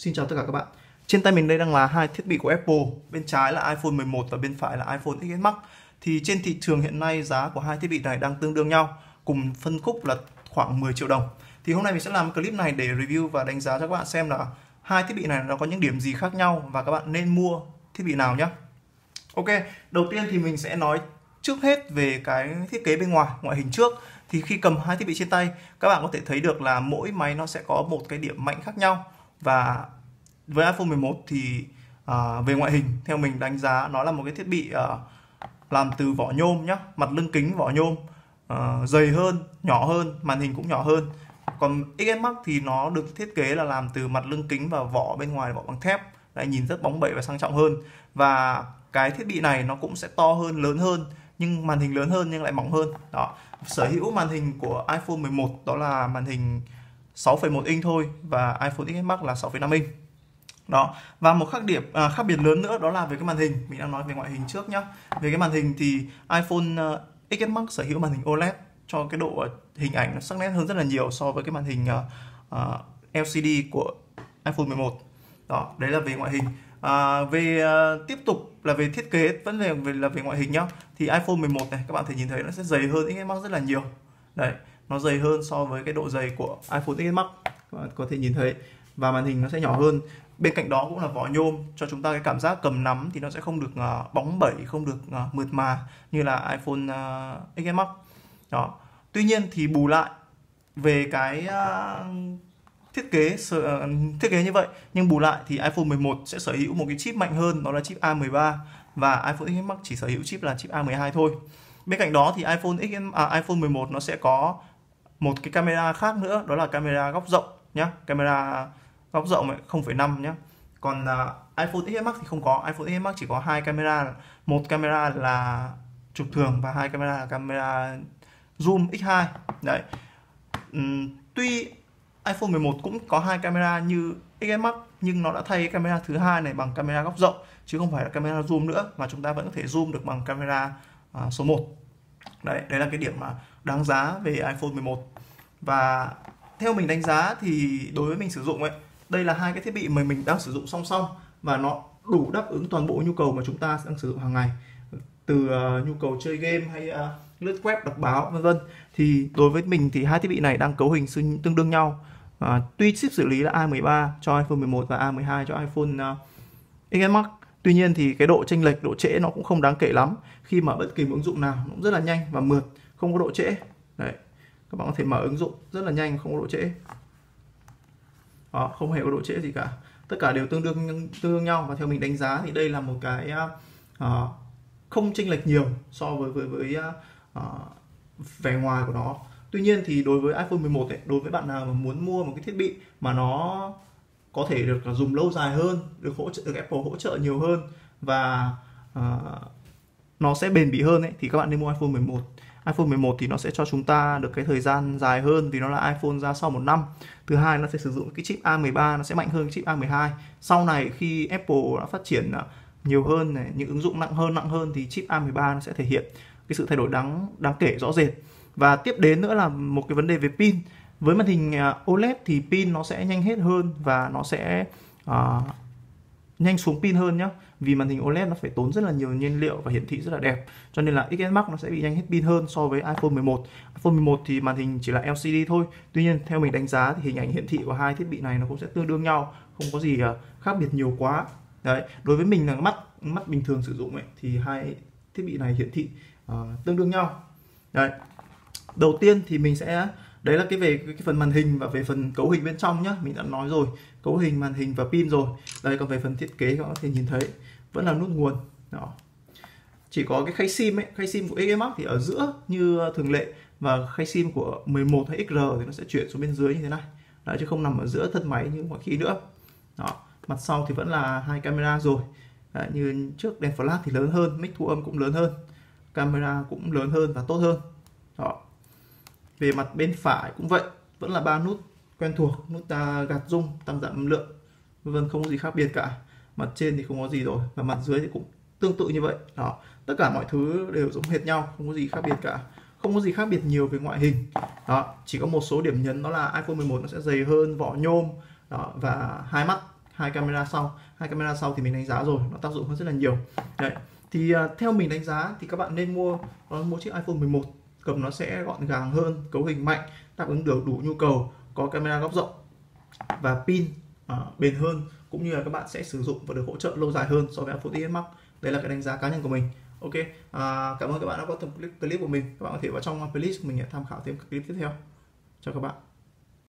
Xin chào tất cả các bạn. Trên tay mình đây đang là hai thiết bị của Apple, bên trái là iPhone 11 và bên phải là iPhone XS Max. Thì trên thị trường hiện nay giá của hai thiết bị này đang tương đương nhau, cùng phân khúc là khoảng 10 triệu đồng. Thì hôm nay mình sẽ làm clip này để review và đánh giá cho các bạn xem là hai thiết bị này nó có những điểm gì khác nhau và các bạn nên mua thiết bị nào nhé. Ok, đầu tiên thì mình sẽ nói trước hết về cái thiết kế bên ngoài, ngoại hình trước thì khi cầm hai thiết bị trên tay các bạn có thể thấy được là mỗi máy nó sẽ có một cái điểm mạnh khác nhau và với iPhone 11 thì à, về ngoại hình theo mình đánh giá nó là một cái thiết bị à, làm từ vỏ nhôm nhá mặt lưng kính vỏ nhôm à, dày hơn nhỏ hơn màn hình cũng nhỏ hơn. Còn XS Max thì nó được thiết kế là làm từ mặt lưng kính và vỏ bên ngoài vỏ bằng thép lại nhìn rất bóng bẩy và sang trọng hơn. Và cái thiết bị này nó cũng sẽ to hơn lớn hơn nhưng màn hình lớn hơn nhưng lại mỏng hơn. Đó. Sở hữu màn hình của iPhone 11 đó là màn hình 6,1 inch thôi và iPhone XS Max là 6,5 inch. Đó và một khác điểm à, khác biệt lớn nữa đó là về cái màn hình. Mình đang nói về ngoại hình trước nhá. Về cái màn hình thì iPhone à, uh, XS Max sở hữu màn hình OLED cho cái độ à, hình ảnh nó sắc nét hơn rất là nhiều so với cái màn hình à, uh, uh, LCD của iPhone 11 đó đấy là về ngoại hình. À, về uh, tiếp tục là về thiết kế vẫn về, về là về ngoại hình nhá. Thì iPhone 11 này các bạn thể nhìn thấy nó sẽ dày hơn XS Max rất là nhiều. Đấy nó dày hơn so với cái độ dày của iPhone XS Max các bạn có thể nhìn thấy. Và màn hình nó sẽ nhỏ hơn. Bên cạnh đó cũng là vỏ nhôm cho chúng ta cái cảm giác cầm nắm thì nó sẽ không được uh, bóng bẩy không được uh, mượt mà như là iPhone à, uh, XS Max. Đó. Tuy nhiên thì bù lại về cái uh, thiết kế thiết kế như vậy nhưng bù lại thì iPhone 11 sẽ sở hữu một cái chip mạnh hơn đó là chip A13 và iPhone XS Max chỉ sở hữu chip là chip A12 thôi. Bên cạnh đó thì iPhone XS à, iPhone 11 nó sẽ có một cái camera khác nữa đó là camera góc rộng nhá. Camera góc rộng 0,5 nhá. Còn uh, iPhone XS Max thì không có. iPhone XS Max chỉ có hai camera. Một camera là chụp thường và hai camera là camera zoom x2 đấy. Uhm, tuy iPhone 11 cũng có hai camera như XS Max nhưng nó đã thay camera thứ hai này bằng camera góc rộng chứ không phải là camera zoom nữa mà chúng ta vẫn có thể zoom được bằng camera uh, số 1 đấy đấy là cái điểm mà đáng giá về iPhone 11 và theo mình đánh giá thì đối với mình sử dụng ấy đây là hai cái thiết bị mà mình đang sử dụng song song và nó đủ đáp ứng toàn bộ nhu cầu mà chúng ta đang sử dụng hàng ngày. Từ uh, nhu cầu chơi game hay uh, lướt web đọc báo vân vân. Thì đối với mình thì hai thiết bị này đang cấu hình tương đương nhau. Uh, tuy chip xử lý là A13 cho iPhone 11 và A12 cho iPhone ờ, uh, XS Max tuy nhiên thì cái độ chênh lệch độ trễ nó cũng không đáng kể lắm. Khi mở bất kỳ một ứng dụng nào nó cũng rất là nhanh và mượt không có độ trễ. Đấy các bạn có thể mở ứng dụng rất là nhanh không có độ trễ. Đó, không hề có độ trễ gì cả. Tất cả đều tương đương tương đương nhau. Và theo mình đánh giá thì đây là một cái uh, không chênh lệch nhiều so với với với uh, vẻ ngoài của nó. Tuy nhiên thì đối với iPhone 11 ấy, đối với bạn nào mà muốn mua một cái thiết bị mà nó có thể được dùng lâu dài hơn được hỗ trợ được Apple hỗ trợ nhiều hơn và uh, nó sẽ bền bỉ hơn ấy. Thì các bạn nên mua iPhone 11 iPhone 11 thì nó sẽ cho chúng ta được cái thời gian dài hơn vì nó là iPhone ra sau một năm. Thứ hai nó sẽ sử dụng cái chip A13 nó sẽ mạnh hơn cái chip A12 sau này khi Apple đã phát triển ờ, nhiều hơn này những ứng dụng nặng hơn nặng hơn thì chip A13 nó sẽ thể hiện cái sự thay đổi đáng đáng kể rõ rệt. Và tiếp đến nữa là một cái vấn đề về pin với màn hình à, OLED thì pin nó sẽ nhanh hết hơn và nó sẽ uh, nhanh xuống pin hơn nhá. Vì màn hình OLED nó phải tốn rất là nhiều nhiên liệu và hiển thị rất là đẹp. Cho nên là XS Max nó sẽ bị nhanh hết pin hơn so với iPhone 11 iPhone 11 thì màn hình chỉ là LCD thôi. Tuy nhiên theo mình đánh giá thì hình ảnh hiển thị của hai thiết bị này nó cũng sẽ tương đương nhau không có gì à, khác biệt nhiều quá. Đấy đối với mình là mắt mắt bình thường sử dụng ấy thì hai thiết bị này hiển thị uh, tương đương nhau. Đấy đầu tiên thì mình sẽ đấy là cái về cái phần màn hình và về phần cấu hình bên trong nhá. Mình đã nói rồi cấu hình màn hình và pin rồi. Đây còn về phần thiết kế các bạn có thể nhìn thấy vẫn là nút nguồn. Đó. Chỉ có cái khay sim ấy khay sim của XS Max thì ở giữa như ờ, thường lệ và khay sim của 11 hay XR thì nó sẽ chuyển xuống bên dưới như thế này. Đấy, chứ không nằm ở giữa thân máy như mọi khi nữa. Đó. Mặt sau thì vẫn là hai camera rồi. Đấy, như trước đèn flash thì lớn hơn mic thu âm cũng lớn hơn camera cũng lớn hơn và tốt hơn. Đó về mặt bên phải cũng vậy vẫn là ba nút quen thuộc nút ta gạt rung tăng giảm âm lượng vân không có gì khác biệt cả. Mặt trên thì không có gì rồi và mặt dưới thì cũng tương tự như vậy. Đó tất cả mọi thứ đều giống hệt nhau không có gì khác biệt cả. Không có gì khác biệt nhiều về ngoại hình. Đó chỉ có một số điểm nhấn đó là iPhone 11 nó sẽ dày hơn vỏ nhôm. Đó, và hai mắt hai camera sau. Hai camera sau thì mình đánh giá rồi nó tác dụng hơn rất là nhiều. Đấy thì uh, theo mình đánh giá thì các bạn nên mua uh, mua chiếc iPhone 11 cầm nó sẽ gọn gàng hơn cấu hình mạnh đáp ứng được đủ nhu cầu có camera góc rộng và pin à, bền hơn cũng như là các bạn sẽ sử dụng và được hỗ trợ lâu dài hơn so với iPhone XS Max. Đây là cái đánh giá cá nhân của mình. Ok à, cảm ơn các bạn đã quan tâm clip, clip của mình. Các bạn có thể vào trong playlist của mình để tham khảo thêm các clip tiếp theo. Chào các bạn.